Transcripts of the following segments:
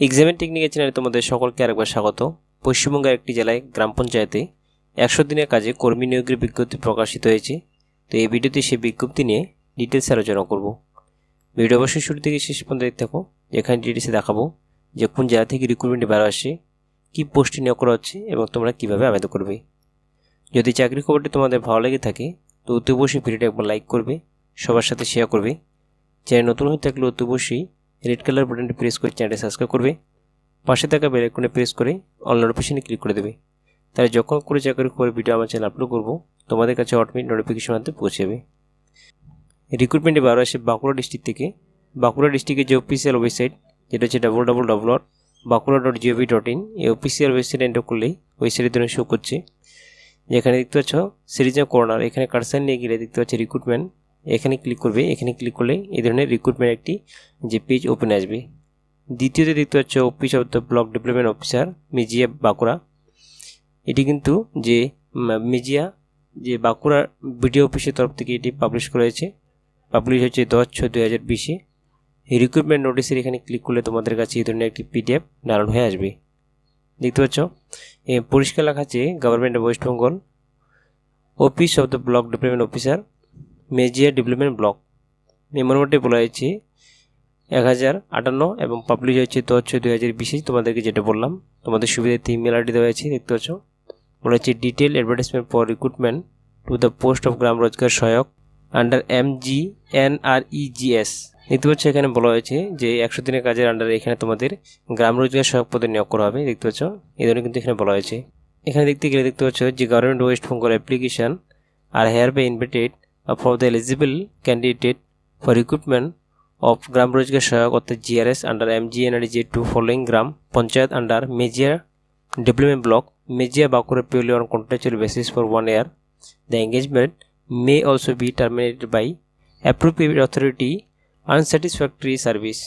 এক্সামের টেকনিকের চ্যানেলে তোমাদের সকলকে আরেকবার স্বাগত। পশ্চিমবঙ্গের একটি জেলায় গ্রাম পঞ্চায়েতে একশো দিনের কাজে কর্মী নিয়োগের বিজ্ঞপ্তি প্রকাশিত হয়েছে। তো এই ভিডিওতে সেই বিজ্ঞপ্তি নিয়ে ডিটেলসে আলোচনা করব। ভিডিও অবশ্যই শুরু থেকে শেষ পর্যন্ত দেখতে থাকো। যেখানে ডিটেলসে দেখাবো যে কোন জেলা থেকে রিক্রুটমেন্টে বেরো আসে, কী পোস্টে নিয়োগ করা হচ্ছে এবং তোমরা কীভাবে আবেদন করবে। যদি চাকরি খবরটি তোমাদের ভালো লেগে থাকে, তো অতি অবশ্যই ভিডিওটা একবার লাইক করবে, সবার সাথে শেয়ার করবে। চ্যানেল নতুন হয়ে থাকলে অতি অবশ্যই রেড কালার বাটনটি প্রেস করে চ্যানেলটি সাবস্ক্রাইব করবে। পাশে থাকা বেল আইকনে প্রেস করে অল নোটিফিকেশনে ক্লিক করে দেবে। তাহলে যখন করে চাকরি করে ভিডিও আমার চ্যানেল আপলোড করব, তোমাদের কাছে অটোমেটিক নোটিফিকেশন আনতে পৌঁছে যাবে। রিক্রুটমেন্টে বারো আসে বাঁকুড়া ডিস্ট্রিক্ট থেকে। বাঁকুড়া ডিস্ট্রিক্টের যে অফিসিয়াল ওয়েবসাইট যেটা হচ্ছে double double double dot Bankura dot gov dot in এই অফিসিয়াল ওয়েবসাইট এন্টার করলেই ওয়েবসাইটের জন্য শো করছে। যেখানে দেখতে পাচ্ছ সিরিজ কর্নার এখানে কারসার নিয়ে গেলে দেখতে পাচ্ছি রিক্রুটমেন্ট এখানে ক্লিক করবে, এখানে ক্লিক করলে এই ধরনের রিক্রুটমেন্ট একটি যে পেজ ওপেন আসবে। দ্বিতীয়তে দেখতে পাচ্ছ office of the block development officer Mejia Bankura এটি কিন্তু যে মিজিয়া যে বাঁকুড়া বিডিও অফিসের তরফ থেকে এটি পাবলিশ করা হয়েছে পাবলিশ হচ্ছে দশ ছয় দুই হাজার বিশে। রিক্রুটমেন্ট নোটিসের এখানে ক্লিক করলে তোমাদের কাছে এই ধরনের একটি পিডিএফ ডাউনলোড হয়ে আসবে। দেখতে পাচ্ছ? পরিষ্কার লেখা আছে government of West Bengal office of the block development officer Mejia development block মেমোরিটি বলা হয়েছে এক হাজার আটান্ন এবং পাবলিশ হয়েছে দশ ছয় দুই হাজার বিশে তোমাদেরকে যেটা বললাম, তোমাদের সুবিধাতে ইমেল আইডি দেওয়া হয়েছে, দেখতে পাচ্ছ। বলা হচ্ছে detail advertisement for recruitment to the post of Gram Rozgar Sahayak under M G N R EGS দেখতে পাচ্ছ, এখানে বলা হয়েছে যে একশো দিনের কাজের আন্ডারে এখানে তোমাদের গ্রাম রোজগার সহায়ক পদে নিয়োগ করা হবে, দেখতে পাচ্ছ। এই ধরনের কিন্তু এখানে বলা হয়েছে। এখানে দেখতে গেলে দেখতে পাচ্ছ যে government West Bengal application are hereby invited for the eligible candidate for recruitment of Gram Rozgar Sahayak অর্থাৎ GRS under MGNRJ to following Gram panchayat under Mejia Development Block Mejia Bakura purely on contractual basis for one year. The engagement may also be terminated by appropriate authority unsatisfactory service.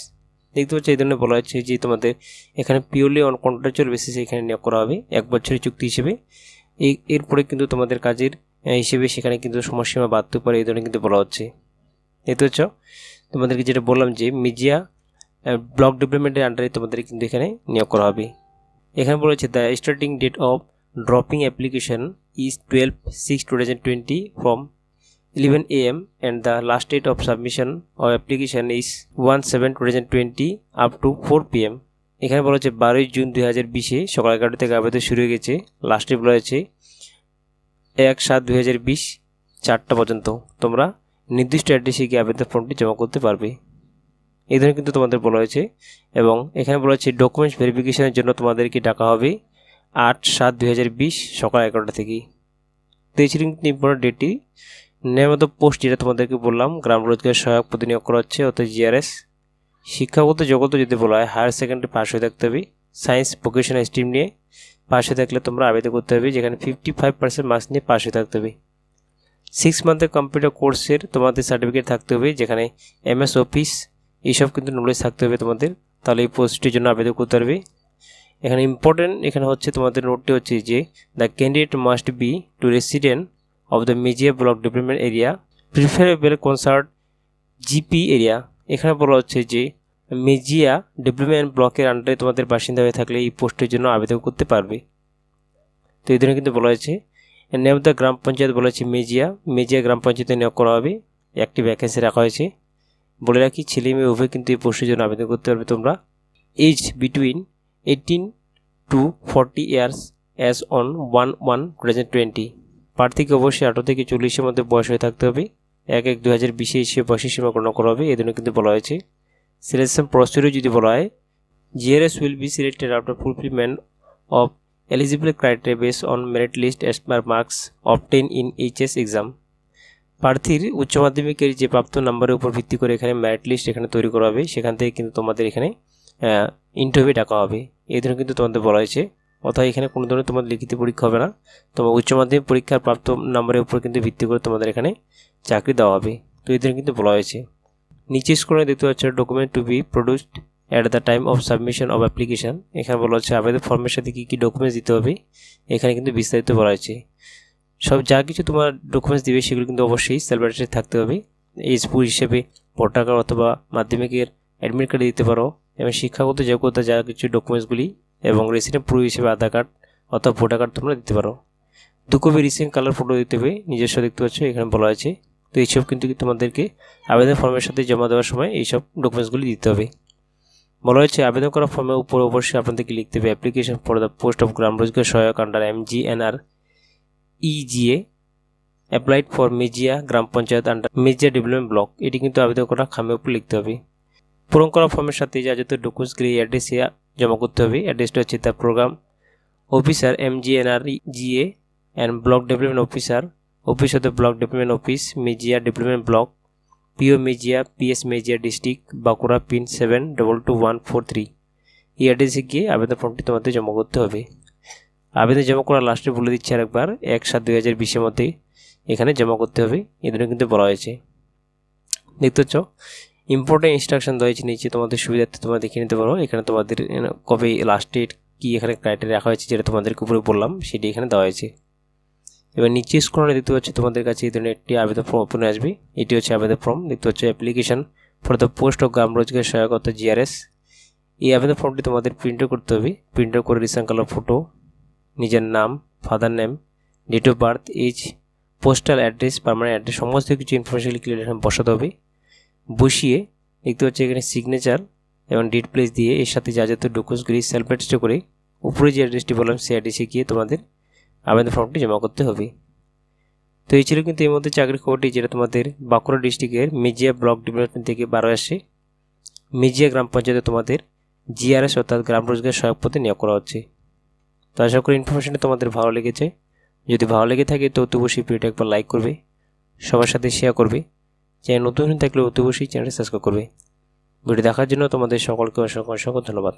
দেখতে পাচ্ছি এই ধরনের বলা হচ্ছে যে তোমাদের এখানে purely on contractual বেসিসে এখানে নিয়োগ করা হবে এক বছরের চুক্তি হিসেবে এরপরে কিন্তু তোমাদের কাজের হিসেবে সেখানে কিন্তু সময়সীমা বাড়তে পারে, এই ধরনের কিন্তু বলা হচ্ছে। দেখতে পাচ্ছ? তোমাদেরকে যেটা বললাম যে মিডিয়া ব্লক ডেভেলপমেন্টের আন্ডারে তোমাদের কিন্তু এখানে নিয়োগ করা হবে। এখানে বলা বলেছে the starting date of dropping application is twelve six two thousand twenty from eleven A M and the last date of submission of application is one seven two thousand twenty up to four P M এখানে বলা হচ্ছে বারোই June দুই হাজার বিশে সকাল এগারোটা থেকে আবেদন শুরু হয়ে গেছে। লাস্ট ডেট বলা হয়েছে এক সাত দুই হাজার বিশ, চারটা পর্যন্ত তোমরা নির্দিষ্ট অ্যাড্রেসে গিয়ে আবেদন ফর্মটি জমা করতে পারবে। এই ধরনের কিন্তু তোমাদের বলা হয়েছে এবং এখানে বলা হচ্ছে ডকুমেন্টস ভেরিফিকেশনের জন্য তোমাদেরকে ডাকা হবে আট সাত দুই হাজার বিশ সকাল এগারোটা থেকে। তো এই ছিল কিন্তু ইম্পর্টেন্ট ডেটটি নিয়মিত পোস্ট যেটা তোমাদেরকে বললাম, গ্রাম রোজগার সহায়ক পদে নিয়োগ করা হচ্ছে, অর্থাৎ জিআরএস শিক্ষাগত জগতে যদি বলা হয় হায়ার সেকেন্ডারি পাশ হয়ে থাকতে হবে। সায়েন্স ভোকেশনাল স্ট্রিম নিয়ে। পাশ থাকলে তোমরা আবেদন করতে হবে, যেখানে ফিফটি ফাইভ পার্সেন্ট মার্কস নিয়ে পাশে থাকতে হবে। সিক্স মান্থের কম্পিউটার কোর্সের তোমাদের সার্টিফিকেট থাকতে হবে, যেখানে এমএস অফিস এইসব কিন্তু নলেজ থাকতে হবে তোমাদের। তাহলে এই পোস্টটির জন্য আবেদন করতে পারবে এখানে ইম্পর্টেন্ট এখানে হচ্ছে তোমাদের নোটটি হচ্ছে যে the candidate must be to resident of the Mejia block development area preferable concerned GP area এখানে বলা হচ্ছে যে মেজিয়া ডেভেলপমেন্ট ব্লকের আন্ডারে তোমাদের বাসিন্দা হয়ে থাকলে এই পোস্টের জন্য আবেদন করতে পারবে। তো এই ধরনের কিন্তু বলা হয়েছে। নেম দ্য গ্রাম পঞ্চায়েত বলা হয়েছে মেজিয়া। মেজিয়া গ্রাম পঞ্চায়েতে নিয়োগ করা হবে। একটি ভ্যাকেন্সি রাখা হয়েছে। বলে রাখি, ছেলে মেয়ে উভয় কিন্তু এই পোস্টের জন্য আবেদন করতে পারবে তোমরা। Age between eighteen to forty years as on one one two thousand twenty প্রার্থীকে অবশ্যই আঠারো থেকে চল্লিশের মধ্যে বয়স হয়ে থাকতে হবে। এক এক দু হাজার বিশে এসে বয়সের সীমা গণনা করা হবে। এই জন্য কিন্তু বলা হয়েছে। সিলেকশন প্রসিডিউর যদি বলা হয় GRS will be selected after fulfilment of eligible criteria based on merit list as per marks obtained in HS exam. প্রার্থীর উচ্চ মাধ্যমিকের যে প্রাপ্ত নাম্বারের উপর ভিত্তি করে এখানে মেরিট লিস্ট এখানে তৈরি করা হবে, সেখান থেকে কিন্তু তোমাদের এখানে ইন্টারভিউ ডাকা হবে। এই ধরনের কিন্তু তোমাদের বলা হয়েছে। অর্থাৎ এখানে কোনো ধরনের তোমাদের লিখিত পরীক্ষা হবে না। তোমার উচ্চ মাধ্যমিক পরীক্ষার প্রাপ্ত নাম্বারের উপর কিন্তু ভিত্তি করে তোমাদের এখানে চাকরি দেওয়া হবে। তো এই ধরনের কিন্তু বলা হয়েছে। নিচে স্ক্রোলে দেখতে পাচ্ছ document to be produced at the time of submission of application এখানে বলা হচ্ছে, আবেদন ফর্মের সাথে কী কী ডকুমেন্টস দিতে হবে, এখানে কিন্তু বিস্তারিত বলা হয়েছে। সব যা কিছু তোমার ডকুমেন্টস দিবে, সেগুলো কিন্তু অবশ্যই সেলবারেটে থাকতে হবে। এইচপুর হিসেবে ভোটার কার্ড অথবা মাধ্যমিকের অ্যাডমিট কার্ড দিতে পারো এবং শিক্ষাগত যোগ্যতা যা কিছু ডকুমেন্টসগুলি এবং রেসিডেন্ট প্রুফ হিসেবে আধার কার্ড অথবা ভোটার কার্ড তোমরা দিতে পারো। দু কপি রিসেন্ট কালার ফটো দিতে হবে, নিজস্ব দেখতে পাচ্ছ, এখানে বলা আছে তো এইসব কিন্তু তোমাদেরকে আবেদন ফর্মের সাথে জমা দেওয়ার সময় এইসব ডকুমেন্টসগুলি দিতে হবে। বলা হয়েছে, আবেদন করা ফর্মের উপর অবশ্যই আপনাদেরকে লিখতে হবে application for the post of গ্রাম রোজগার সহায়ক under M G N R E G A applied for Mejia Gram Panchayat under Mejia development block এটি কিন্তু আবেদন করা খামের উপর লিখতে হবে। পূরণ করা ফর্মের সাথে যা যত ডকুমেন্টসগুলি অ্যাড্রেসে জমা করতে হবে। অ্যাড্রেসটা হচ্ছে the programme officer M G N R G A and block development officer office of the block development office, Mejia development block, P O Mejia, P S Mejia district, Bankura pin seven double two one four three. এই অ্যাড্রেসে গিয়ে আবেদন ফর্মটি তোমাদের জমা করতে হবে। আবেদন জমা করার লাস্টে বলে দিচ্ছি আরেকবার, এক সাত দুই হাজার বিশের মধ্যে এখানে জমা করতে হবে। এদের কিন্তু বলা হয়েছে। দেখতে পাচ্ছ ইম্পর্টেন্ট ইনস্ট্রাকশন দেওয়া হয়েছে নিচে, তোমাদের সুবিধার্থে তোমরা দেখে নিতে পারো। এখানে তোমাদের কবে লাস্ট ডেট কী এখানে ক্রাইটেরিয়া রাখা হয়েছে, যেটা তোমাদেরকে উপরে বললাম, সেটি এখানে দেওয়া হয়েছে। এবার নিচে স্ক্রলে দেখতে পাচ্ছি তোমাদের কাছে এই ধরনের একটি আবেদন ফর্ম ওপেন আসবে। এটি হচ্ছে আবেদন ফর্ম দেখতে পাচ্ছ application for the post of গ্রাম রোজগার সহায়কতা জিআরএস এই আবেদন ফর্মটি তোমাদের প্রিন্টও করতে হবে। প্রিন্টও করে রিসেন্ট কালার ফটো নিজের নাম father name date of birth age postal address permanent address সমস্ত কিছু ইনফরমেশন লিখে এখানে বসাতে হবে। বসিয়ে দেখতে পাচ্ছি এখানে সিগনেচার এবং ডেট প্লেস দিয়ে এর সাথে যা যত ডকুমেন্টসগুলি সেলফ অ্যাটেস্ট করে, উপরে যে অ্যাড্রেসটি বললাম, সেই অ্যাড্রেসে গিয়ে তোমাদের আবেদন ফর্মটি জমা করতে হবে। তো এই ছিল কিন্তু এর মধ্যে চাকরির খবরটি, যেটা তোমাদের বাঁকুড়া ডিস্ট্রিক্টের মিজিয়া ব্লক ডেভেলপমেন্ট থেকে বারো আসে। মিজিয়া গ্রাম পঞ্চায়েতে তোমাদের জিআরএস অর্থাৎ গ্রাম রোজগার সহায়ক পদে নিয়োগ করা হচ্ছে। তো আশা করি ইনফরমেশনটা তোমাদের ভালো লেগেছে। যদি ভালো লেগে থাকে, তো অতি অবশ্যই ভিডিওটা একবার লাইক করবে, সবার সাথে শেয়ার করবে। চ্যানেল নতুন থাকলে অতি অবশ্যই চ্যানেলটি সাবস্ক্রাইব করবে। ভিডিও দেখার জন্য তোমাদের সকলকে অসংখ্য অসংখ্য ধন্যবাদ।